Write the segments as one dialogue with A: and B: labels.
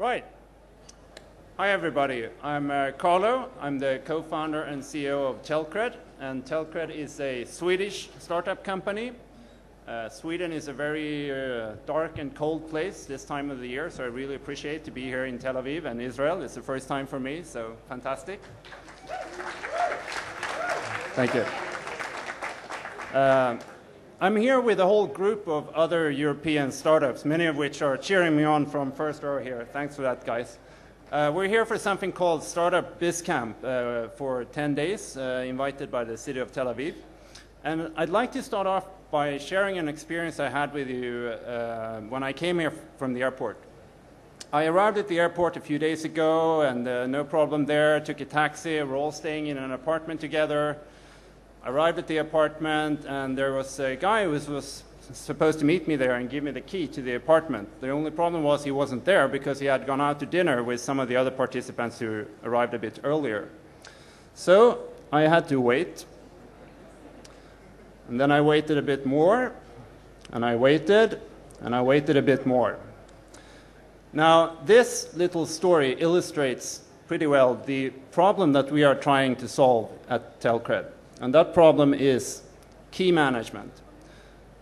A: Right. Hi, everybody. I'm uh, Carlo. I'm the co-founder and CEO of Telcred, and Telcred is a Swedish startup company. Uh, Sweden is a very uh, dark and cold place this time of the year, so I really appreciate to be here in Tel Aviv and Israel. It's the first time for me, so fantastic. Thank you. I'm here with a whole group of other European startups, many of which are cheering me on from first row here. Thanks for that, guys. Uh, we're here for something called Startup BizCamp uh, for 10 days, uh, invited by the city of Tel Aviv. And I'd like to start off by sharing an experience I had with you uh, when I came here from the airport. I arrived at the airport a few days ago, and uh, no problem there. Took a taxi. We're all staying in an apartment together arrived at the apartment, and there was a guy who was, was, supposed to meet me there and give me the key to the apartment. The only problem was he wasn't there because he had gone out to dinner with some of the other participants who arrived a bit earlier. So I had to wait. And then I waited a bit more, and I waited, and I waited a bit more. Now, this little story illustrates pretty well the problem that we are trying to solve at Telcred and that problem is key management.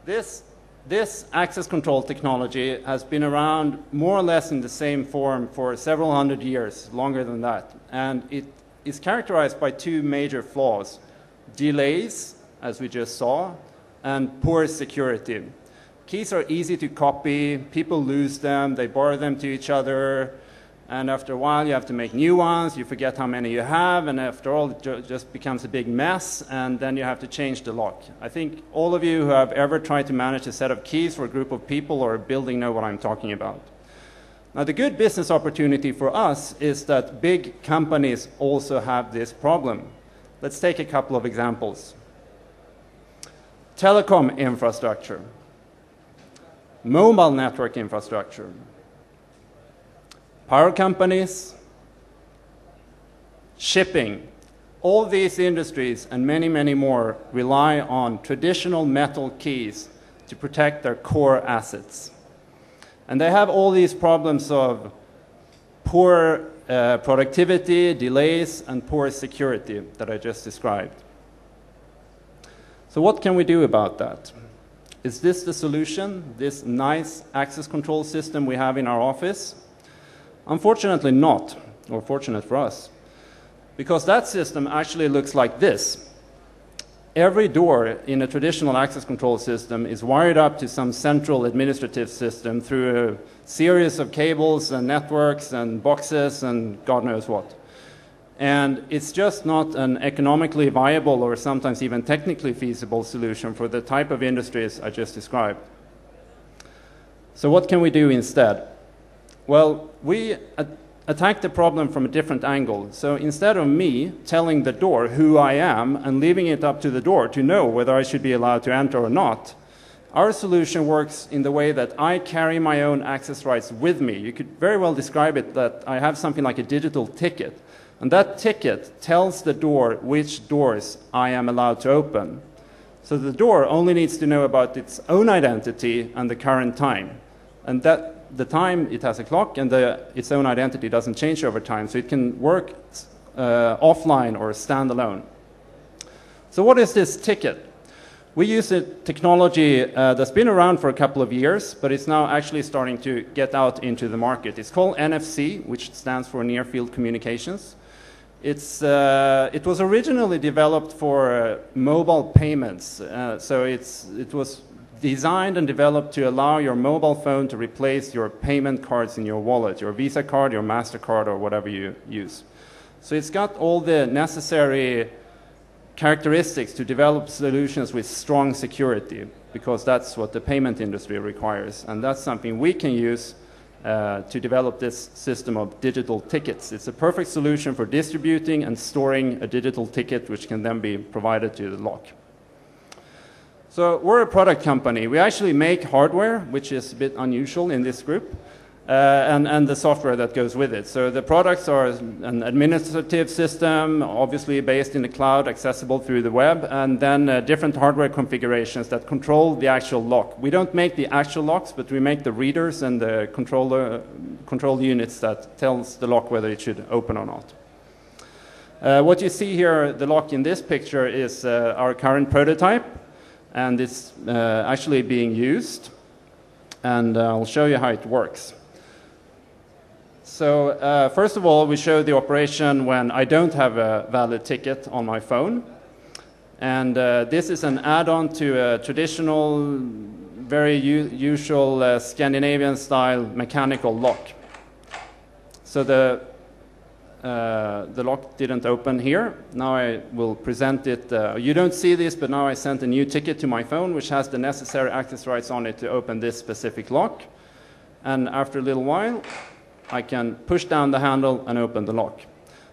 A: This, this access control technology has been around more or less in the same form for several hundred years, longer than that, and it is characterized by two major flaws delays, as we just saw, and poor security. Keys are easy to copy, people lose them, they borrow them to each other, and after a while you have to make new ones, you forget how many you have, and after all it just becomes a big mess, and then you have to change the lock. I think all of you who have ever tried to manage a set of keys for a group of people or a building know what I'm talking about. Now, the good business opportunity for us is that big companies also have this problem. Let's take a couple of examples. Telecom infrastructure, mobile network infrastructure, power companies, shipping, all these industries and many, many more rely on traditional metal keys to protect their core assets. And they have all these problems of poor uh, productivity, delays, and poor security that I just described. So what can we do about that? Is this the solution, this nice access control system we have in our office? Unfortunately not, or fortunate for us, because that system actually looks like this. Every door in a traditional access control system is wired up to some central administrative system through a series of cables and networks and boxes and God knows what. And it's just not an economically viable or sometimes even technically feasible solution for the type of industries I just described. So, what can we do instead? Well, we attack the problem from a different angle. So instead of me telling the door who I am and leaving it up to the door to know whether I should be allowed to enter or not, our solution works in the way that I carry my own access rights with me. You could very well describe it that I have something like a digital ticket. And that ticket tells the door which doors I am allowed to open. So the door only needs to know about its own identity and the current time. And that the time it has a clock and the, its own identity doesn't change over time, so it can work uh, offline or standalone. So what is this ticket? We use a technology uh, that's been around for a couple of years, but it's now actually starting to get out into the market. It's called NFC, which stands for Near Field Communications. It's, uh, it was originally developed for uh, mobile payments, uh, so it's, it was designed and developed to allow your mobile phone to replace your payment cards in your wallet, your Visa card, your MasterCard, or whatever you use. So it's got all the necessary characteristics to develop solutions with strong security, because that's what the payment industry requires. And that's something we can use uh, to develop this system of digital tickets. It's a perfect solution for distributing and storing a digital ticket, which can then be provided to the lock. So we're a product company. We actually make hardware, which is a bit unusual in this group. uh, and, and the software that goes with it. So the products are an administrative system, obviously based in the cloud, accessible through the web, and then uh, different hardware configurations that control the actual lock. We don't make the actual locks, but we make the readers and the controller, control units that tells the lock whether it should open or not. Uh, what you see here, the lock in this picture, is uh, our current prototype, and it's uh, actually being used. And uh, I'll show you how it works. So uh, first of all, we show the operation when I don't have a valid ticket on my phone. And uh, this is an add-on to a traditional, very usual uh, Scandinavian-style mechanical lock. So the, uh, the lock didn't open here. Now I will present it. Uh, you don't see this, but now I sent a new ticket to my phone, which has the necessary access rights on it to open this specific lock. And after a little while, I can push down the handle and open the lock.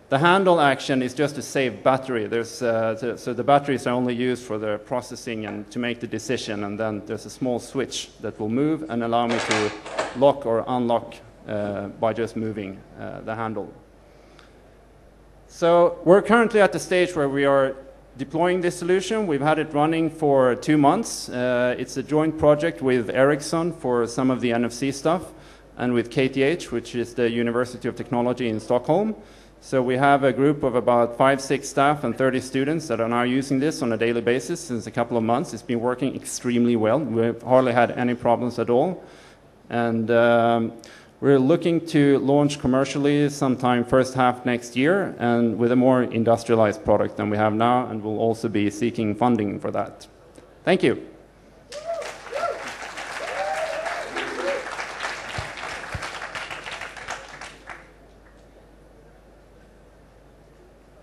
A: The handle action is just to save battery. There's, uh, so the batteries are only used for the processing and to make the decision, and then there's a small switch that will move and allow me to lock or unlock uh, by just moving uh, the handle. So we're currently at the stage where we are deploying this solution. We've had it running for two months. Uh, it's a joint project with Ericsson for some of the NFC stuff and with KTH, which is the University of Technology in Stockholm. So we have a group of about five, six staff and 30 students that are now using this on a daily basis since a couple of months. It's been working extremely well. We've hardly had any problems at all. And um, we're looking to launch commercially sometime first half next year and with a more industrialized product than we have now, and we'll also be seeking funding for that. Thank you.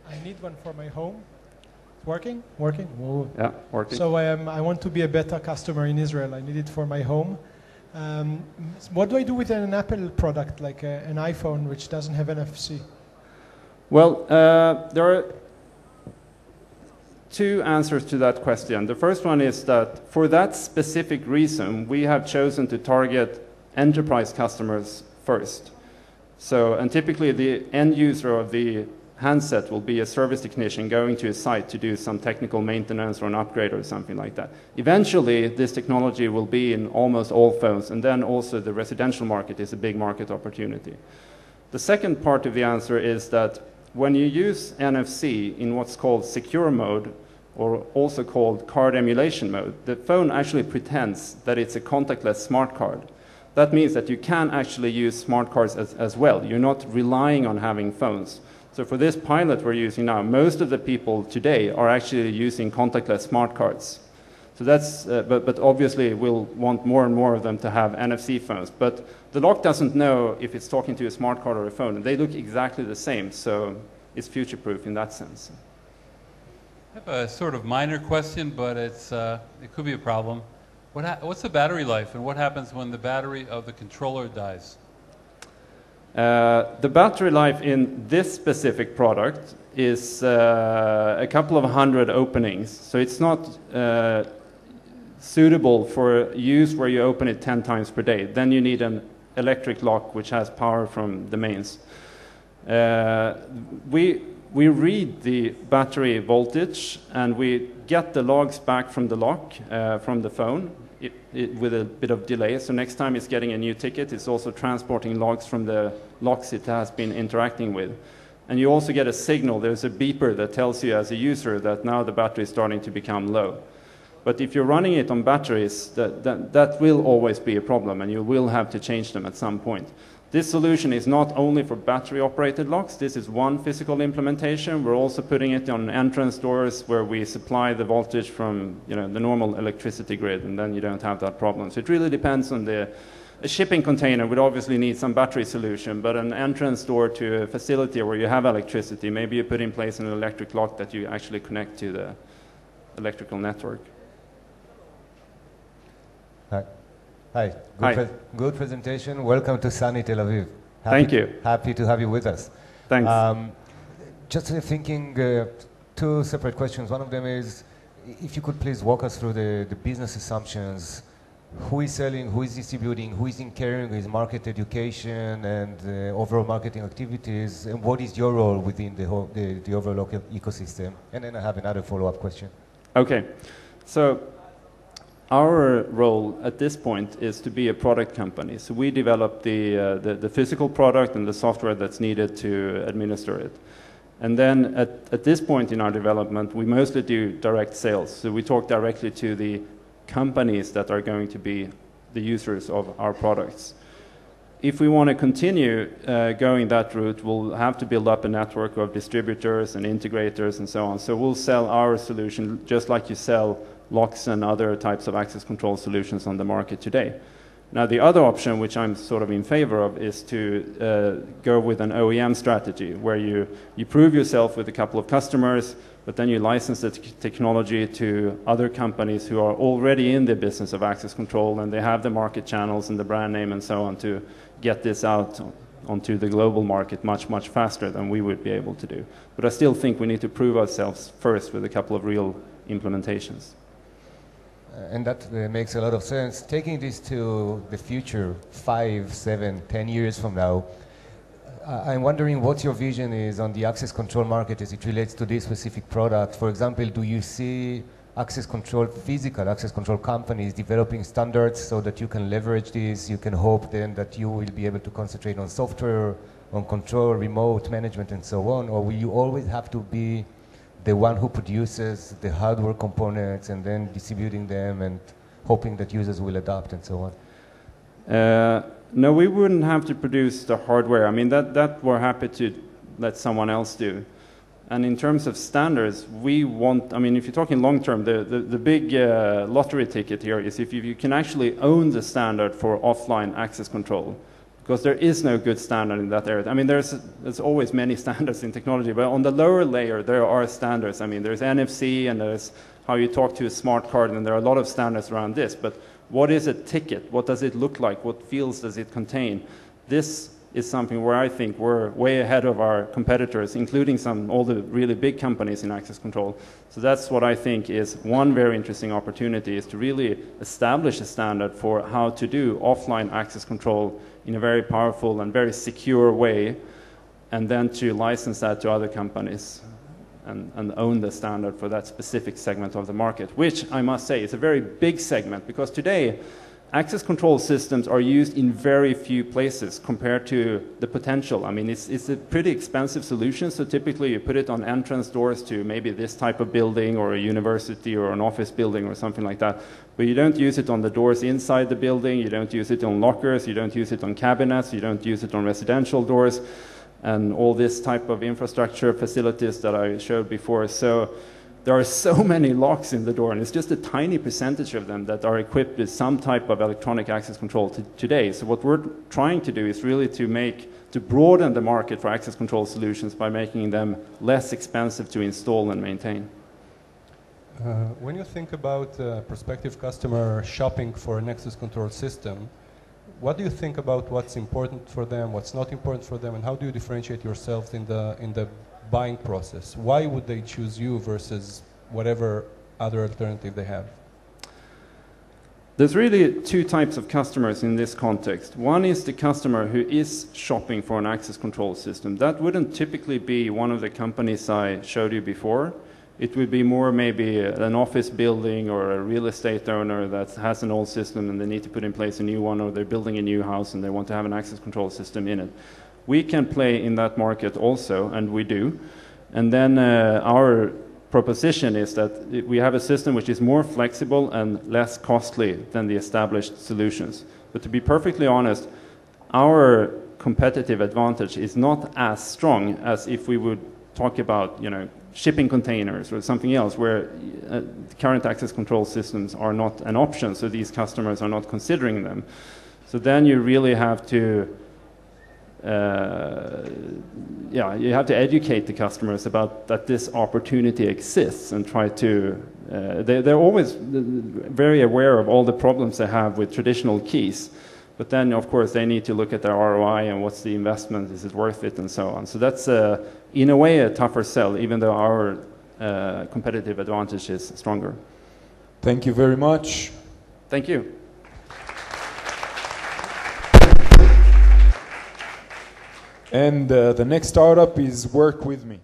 B: I need one for my home. It's working? Working? Whoa.
A: Yeah, working.
B: So um, I want to be a better customer in Israel. I need it for my home. Um, what do I do with an Apple product like a, uh, an iPhone which doesn't have NFC?
A: Well, uh, there are two answers to that question. The first one is that for that specific reason, we have chosen to target enterprise customers first. So, and typically the end user of the handset will be a service technician going to a site to do some technical maintenance or an upgrade or something like that. Eventually, this technology will be in almost all phones, and then also the residential market is a big market opportunity. The second part of the answer is that when you use NFC in what's called secure mode, or also called card emulation mode, the phone actually pretends that it's a contactless smart card. That means that you can actually use smart cards as, as well. You're not relying on having phones. So for this pilot we're using now, most of the people today are actually using contactless smart cards. So that's, uh, but, but obviously we'll want more and more of them to have NFC phones. But the lock doesn't know if it's talking to a smart card or a phone. And They look exactly the same, so it's future-proof in that sense.
C: I have a sort of minor question, but it's, uh, it could be a problem. What what's the battery life, and what happens when the battery of the controller dies?
A: Uh, the battery life in this specific product is uh, a couple of hundred openings, so it's not uh, suitable for use where you open it 10 times per day. Then you need an electric lock which has power from the mains. We, we read the battery voltage and we get the logs back from the lock uh, from the phone it, it, with a bit of delay. So next time it's getting a new ticket, it's also transporting logs from the locks it has been interacting with. And you also get a signal, there's a beeper that tells you as a user that now the battery is starting to become low. But if you're running it on batteries, that, that, that will always be a problem, and you will have to change them at some point. This solution is not only for battery-operated locks. This is one physical implementation. We're also putting it on entrance doors where we supply the voltage from you know, the normal electricity grid, and then you don't have that problem. So it really depends on the a shipping container would obviously need some battery solution, but an entrance door to a facility where you have electricity, maybe you put in place an electric lock that you actually connect to the electrical network.
D: Hi. Hi. Good,
A: Hi.
D: Pre good presentation. Welcome to sunny Tel Aviv.
A: Happy, Thank you.
D: Happy to have you with us.
A: Thanks. Um,
D: just thinking uh, two separate questions. One of them is if you could please walk us through the, the business assumptions who is selling, who is distributing, who is in carrying his market education and uh, overall marketing activities, and what is your role within the, whole, the, the overall local ecosystem? And then I have another follow-up question.
A: Okay, so our role at this point is to be a product company. So we develop the, uh, the, the, physical product and the software that's needed to administer it. And then at, at this point in our development, we mostly do direct sales. So we talk directly to the companies that are going to be the users of our products. If we want to continue uh, going that route, we'll have to build up a network of distributors and integrators and so on. So we'll sell our solution just like you sell locks and other types of access control solutions on the market today. Now, the other option, which I'm sort of in favor of, is to uh, go with an OEM strategy where you, you prove yourself with a couple of customers, but then you license the technology to other companies who are already in the business of access control and they have the market channels and the brand name and so on to get this out onto the global market much, much faster than we would be able to do. But I still think we need to prove ourselves first with a couple of real implementations.
D: Uh, and that uh, makes a lot of sense. Taking this to the future, five, seven, ten years from now, uh, I'm wondering what your vision is on the access control market as it relates to this specific product. For example, do you see access control, physical access control companies developing standards so that you can leverage this? You can hope then that you will be able to concentrate on software, on control, remote management, and so on? Or will you always have to be the one who produces the hardware components and then distributing them and hoping that users will adopt and so on?
A: Uh, no, we wouldn't have to produce the hardware. I mean, that, that we're happy to let someone else do. And in terms of standards, we want, I mean, if you're talking long term, the, the, the big uh, lottery ticket here is if you, you can actually own the standard for offline access control because there is no good standard in that area. I mean, there's, there's always many standards in technology, but on the lower layer, there are standards. I mean, there's NFC and there's how you talk to a smart card, and there are a lot of standards around this. But what is a ticket? What does it look like? What fields does it contain? This is something where I think we're way ahead of our competitors, including some all the really big companies in access control. So that's what I think is one very interesting opportunity is to really establish a standard for how to do offline access control in a very powerful and very secure way, and then to license that to other companies and, and, own the standard for that specific segment of the market, which I must say is a very big segment because today access control systems are used in very few places compared to the potential. I mean, it's, it's a pretty expensive solution, so typically you put it on entrance doors to maybe this type of building or a university or an office building or something like that. But you don't use it on the doors inside the building, you don't use it on lockers, you don't use it on cabinets, you don't use it on residential doors, and all this type of infrastructure facilities that I showed before. So there are so many locks in the door, and it's just a tiny percentage of them that are equipped with some type of electronic access control today. So what we're trying to do is really to make to broaden the market for access control solutions by making them less expensive to install and maintain.
E: Uh, when you think about a prospective customer shopping for an access control system, what do you think about what's important for them, what's not important for them, and how do you differentiate yourselves in the in the buying process? Why would they choose you versus whatever other alternative they have?
A: There's really two types of customers in this context. One is the customer who is shopping for an access control system. That wouldn't typically be one of the companies I showed you before. It would be more maybe an office building or a real estate owner that has an old system and they need to put in place a new one, or they're building a new house and they want to have an access control system in it. We can play in that market also, and we do. And then uh, our proposition is that we have a system which is more flexible and less costly than the established solutions. But to be perfectly honest, our competitive advantage is not as strong as if we would talk about, you know, shipping containers or something else where uh, current access control systems are not an option, so these customers are not considering them. So then you really have to uh, yeah, you have to educate the customers about that this opportunity exists and try to. Uh, they, they're always very aware of all the problems they have with traditional keys, but then of course they need to look at their ROI and what's the investment, is it worth it, and so on. So that's uh, in a way a tougher sell, even though our uh, competitive advantage is stronger.
F: Thank you very much.
A: Thank you.
F: And uh, the next startup is Work With Me.